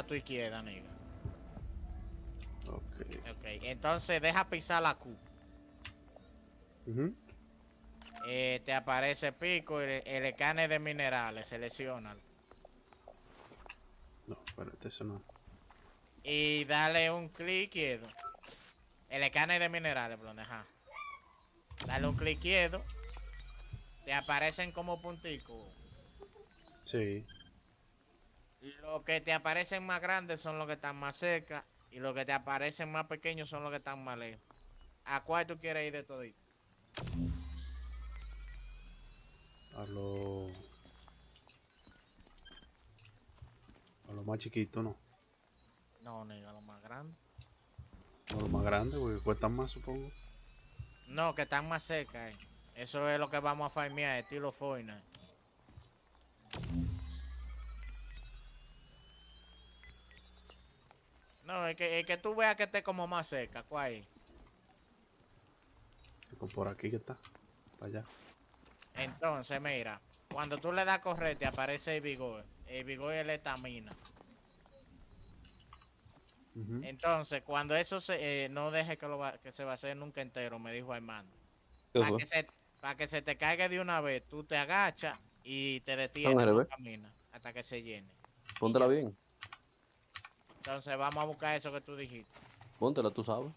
a tu izquierda, nigga. Ok. Ok, entonces deja pisar la Q. Eh, te aparece pico, el, el escáner de minerales, selecciona. No, espérate, eso no. Y dale un clic izquierdo. El escáner de minerales, blonde, ajá. Dale un clic izquierdo. Te aparecen como punticos. Sí. Los que te aparecen más grandes son los que están más cerca. Y los que te aparecen más pequeños son los que están más lejos. ¿A cuál tú quieres ir de todito? A lo. A lo más chiquito, ¿no? No, nigga, los más grandes. A lo más grande, porque cuestan más, supongo. No, que están más cerca, eh. Eso es lo que vamos a farmear, estilo Fortnite. No, es que, es que tú veas que esté como más cerca, ¿cuál? Por aquí que está. Para allá. Entonces, mira, cuando tú le das a correr, te aparece el vigor. El vigor es la estamina. Entonces, cuando eso se, eh, no deje que, lo va- que se va a hacer nunca entero, me dijo Armando. ¿Qué Para que, se, que se te caiga de una vez, tú te agachas y te detienes al y no revés. caminas hasta que se llene. Póntela bien. Entonces, vamos a buscar eso que tú dijiste. Póntela, tú sabes.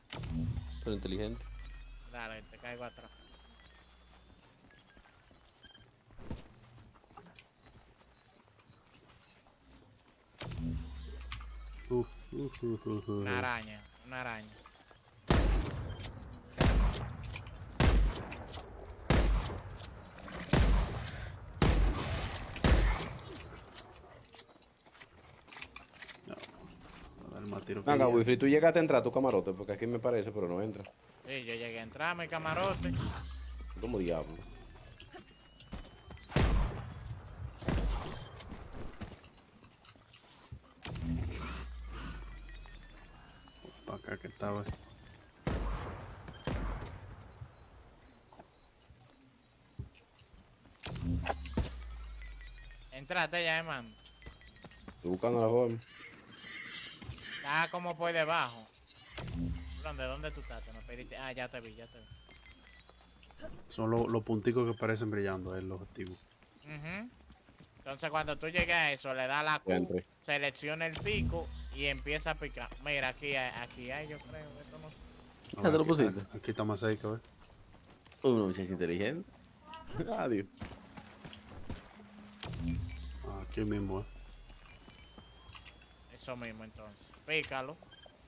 Pero inteligente. Dale, te caigo atrás. Uf. Una araña, una araña. Tiro Venga. Wifi, tú llegaste a entrar a tu camarote, porque aquí me parece, pero no entra. Sí, yo llegué a entrar, mi camarote. Como diablo. Para acá que estaba. Entraste ya, hermano. Estoy buscando la forma. Está como por debajo. ¿Dónde, dónde tú estás? Te me pediste. Ah, ya te vi, ya te vi. Son lo- los punticos que parecen brillando, es el objetivo. Entonces cuando tú llegues a eso, le das la Q, selecciona el pico y empieza a picar. Mira, aquí hay, aquí hay, yo creo. Esto no... Ah, ver, ¿te lo aquí- pusiste? Aquí está más cerca, ¿ves? Uno muchacho inteligente. Adiós. Ah, Aquí mismo, ¿eh? Eso mismo entonces. Pícalo.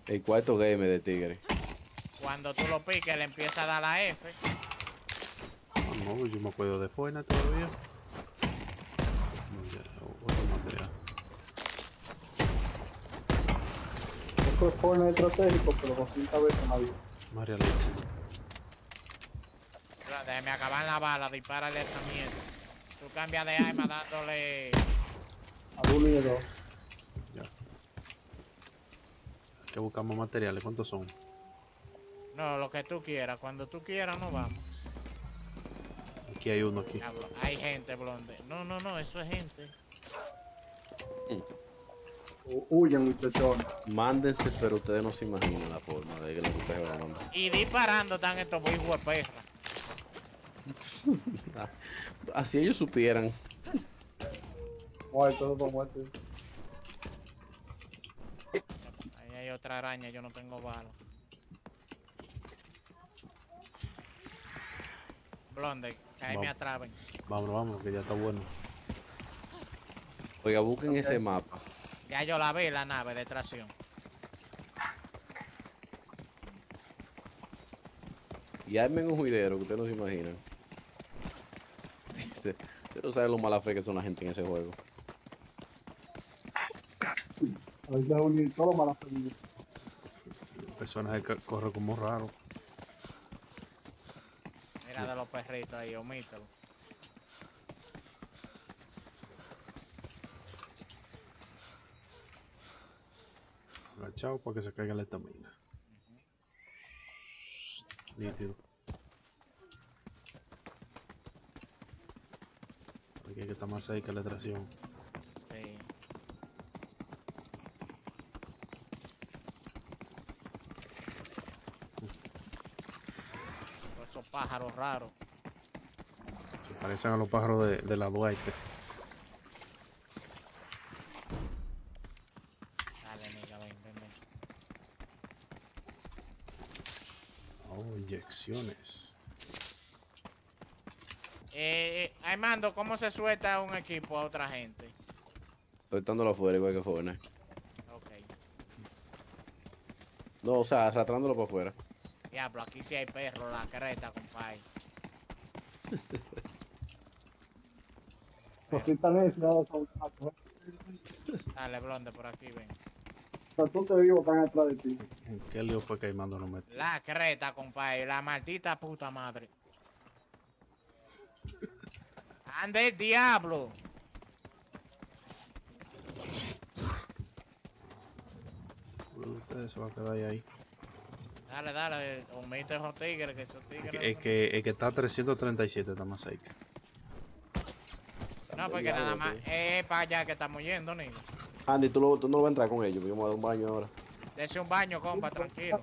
El cuarto game de Tigre. Cuando tú lo piques, le empieza a dar la F. No, yo me acuerdo de Fortnite todavía. No, ya, otro material. Esto es estratégico, pero con 50 veces más bien. María Leche. Pero Déjame acabar la bala, dispárale a esa mierda. Tú cambias de arma dándole. Al 1 y al 2. Ya. Hay que buscar más materiales. ¿Cuántos son? No, lo que tú quieras. Cuando tú quieras, no vamos. Aquí hay uno aquí. Hay gente blonde. No, no, no, eso es gente. Hu- Huyan, muchachones. Mándense, pero ustedes no se imaginan la forma de que los ustedes van a. Y disparando están estos hijos de perra. Así ellos supieran. Muerto, todo muerto. Ahí hay otra araña, yo no tengo bala. Blonde, caeme Vamos. atrás, ven. Vámonos, vámonos, que ya está bueno. Oiga, busquen ese mapa. Ya yo la vi, la nave de tracción. Y armen un juidero que ustedes no se imaginan. Usted no sabe lo mala fe que son la gente en ese juego. Ahí se unir todo mala familia. El personaje que corre como raro. Mira de los perritos ahí, omítelo. Agachado para que se caiga la estamina. Nítido. Aquí hay que estar más cerca de la tracción. Sí. Pájaros raros. Se parecen a los pájaros de, de la Duarte. Dale, nigga, ven, ven, ven. Oh, inyecciones. Eh, eh, Armando, ¿cómo se suelta un equipo a otra gente? Soltándolo afuera igual que Fortnite. Ok. No, o sea, arrastrándolo para afuera. Diablo, aquí sí hay perro, la careta, compadre. ¿no? Dale, blonde, por aquí, ven. O sea, tú te vivo están atrás de ti. ¿En qué lío fue que Aimando nos metió? La creta, compadre, la maldita puta madre. ¡Ande el diablo! Ustedes se va a quedar ahí. Dale, dale, omite esos tigres, que esos Es tigres... que, es que, es que está a 337, está más cerca. No, porque nada más es para allá que estamos yendo, niño. Andy, tú, lo- tú no vas a entrar con ellos, yo me voy a dar un baño ahora. Dese un baño, compa, tranquilo.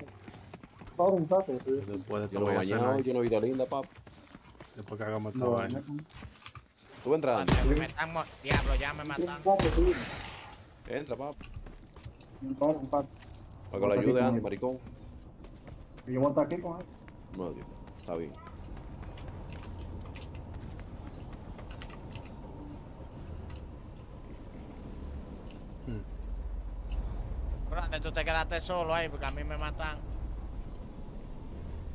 Después de Yo voy a cenar. bañado, yo no he visto linda, papá. Después que hagamos esta No, vaina. Tú vas a entrar, Andy. Me están Diablo, ya me sí. Entra, papá. Para que lo ayude, Andy, maricón. Y yo voy a estar aquí con él. Está bien. Grande, tú te quedaste solo ahí porque a mí me matan.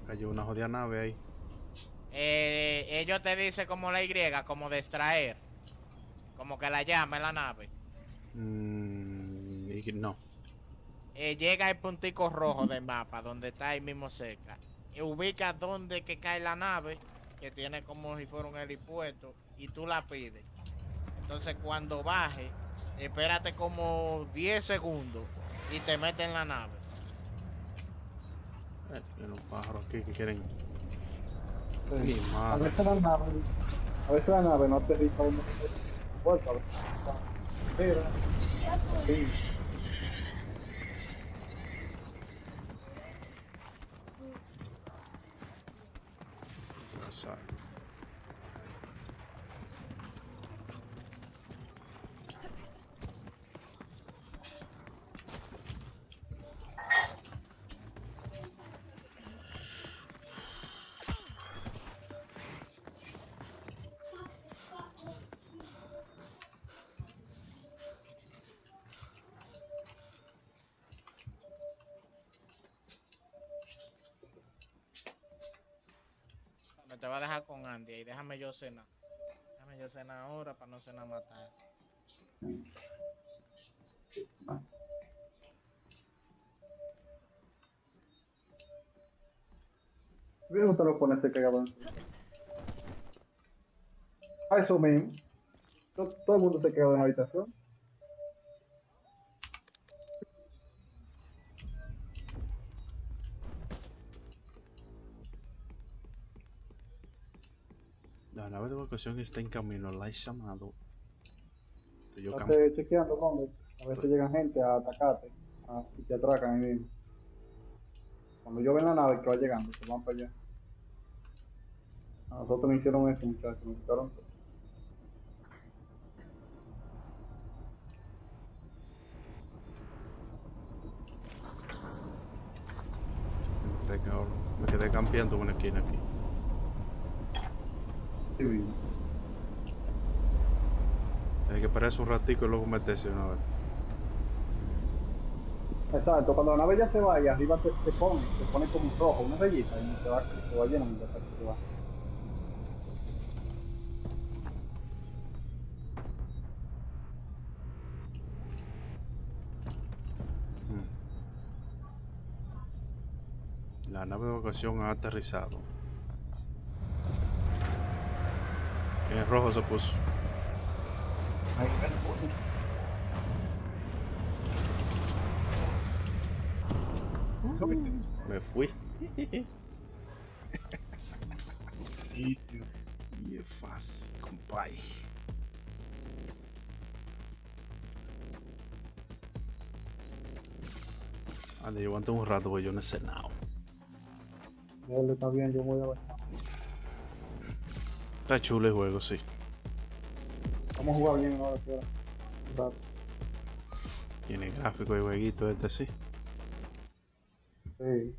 Cayó una jodida nave ahí. Eh, ellos te dicen como la Y, como distraer. Como que la llama en la nave. Mm, y no. Eh, llega el puntico rojo del mapa, donde está ahí mismo cerca. Y ubica donde que cae la nave, que tiene como si fuera un helipuerto, y tú la pides. Entonces cuando baje, espérate como 10 segundos y te mete en la nave. Eh, Tienen unos pájaros aquí que quieren. Sí. Mi A veces la nave, a veces la nave no aterriza donde se puerta, a veces sí. Te voy a dejar con Andy y déjame yo cenar. Déjame yo cenar ahora para no cenar matar. Bien, te lo pones ese cabrón. A eso mismo. To- Todo el mundo se quedó en la habitación. La nave de evacuación está en camino, la he llamado. Estoy yo Estate chequeando. A veces llegan gente a atacarte. A, y te atracan ahí mismo. Cuando yo ven la nave que va llegando, se van para allá. A nosotros me hicieron eso, muchachos. Me quitaron todo. Me quedé campeando una esquina aquí. Sí, bien. Hay que esperar un ratico y luego meterse una vez. Exacto, cuando la nave ya se vaya, arriba te, te pone, te pone como un rojo, una rayita, y se va, se va llenando hasta que se va. Mm. La nave de evacuación ha aterrizado. En el rojo se puso. Ahí, ven, pone. Me fui. Sí, Y es fácil, compay. Ande, yo aguanto un rato porque yo no he cenado. Dale, está bien, yo voy a bajar. Está chulo el juego, sí. Vamos a jugar bien ahora. Tiene gráfico y jueguito este sí. Sí.